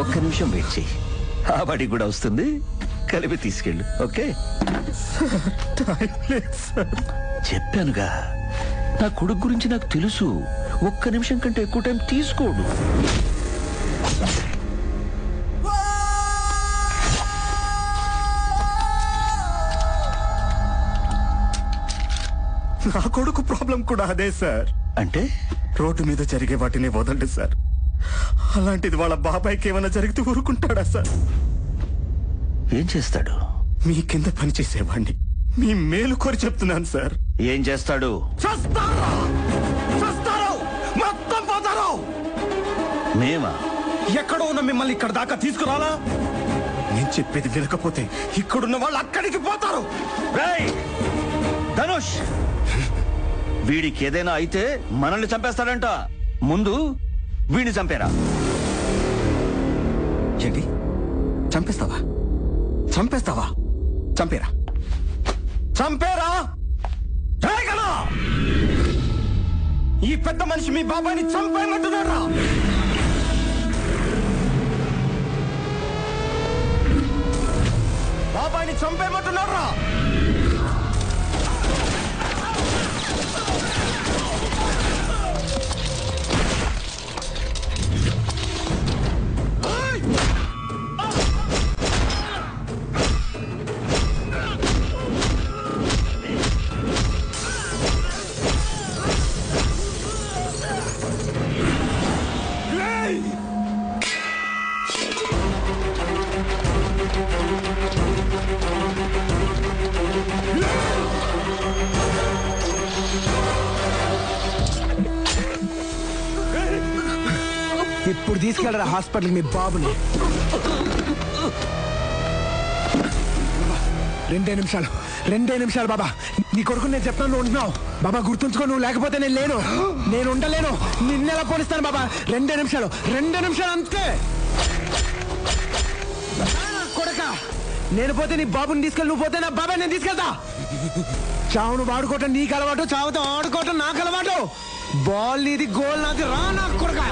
ఒక్క నిమిషం వెయిట్ చెయ్యి ఆ వాడికి కూడా వస్తుంది. కలిపి తీసుకెళ్ళు. ఓకే? చెప్పానుగా. నా కొడుకు గురించి నాకు తెలుసు. ఒక్క నిమిషం కంటే ఎక్కువ టైం తీసుకోడు. నా కొడుకు ప్రాబ్లం కూడా అదే సార్. అంటే? రోడ్డు మీద జరిగే వాటిని వదండి సార్. అలాంటిది వాళ్ళ బాబాయ్కి ఏమైనా జరిగితే ఊరుకుంటాడా సార్? ఏం చేస్తాడు? మీ కింద పని చేసేవాడిని మీ మేలు కోరి చెప్తున్నాను సార్. ఏం చేస్తాడు? మొత్తం పోతారు? మేమా? ఎక్కడో ఉన్న మిమ్మల్ని ఇక్కడ దాకా తీసుకురాలా? నేను చెప్పేది వినకపోతే ఇక్కడున్న వాళ్ళు అక్కడికి పోతారు! ధనుష్! వీడికి ఏదైనా అయితే మనల్ని చంపేస్తాడంట. ముందు వీడిని చంపేరా? ఏంటి? చంపేస్తావా? చంపేస్తావా? చంపేరా? చంపేరా? రేయ్ ఈ పెద్ద మనిషి మీ బాబాయిని చంపేయమంటున్నారా బాబాయిని చంపేయమంటున్నారా ఇప్పుడు తీసుకెళ్ళరా హాస్పిటల్కి మీ బాబుని. రెండే నిమిషాలు రెండే నిమిషాలు బాబా. నీ కొడుకు నేను చెప్తాను నువ్వు ఉంటున్నావు. బాబా గుర్తుంచుకో నువ్వు లేకపోతే నేను లేను. నేను ఉండలేను. నిన్నెలా పోనిస్తాను బాబా? రెండే నిమిషాలు రెండే నిమిషాలు అంతే. కొడక నేను పోతే నీ బాబుని తీసుకెళ్ళి నువ్వు పోతే నా బాబాయ్ నేను తీసుకెళ్తా. చావును వాడుకోవటం నీకు అలవాటు చావుతో ఆడుకోవటం నాకు అలవాటు. బాల్ నీది గోల్ నాది రా నాకు కొడక.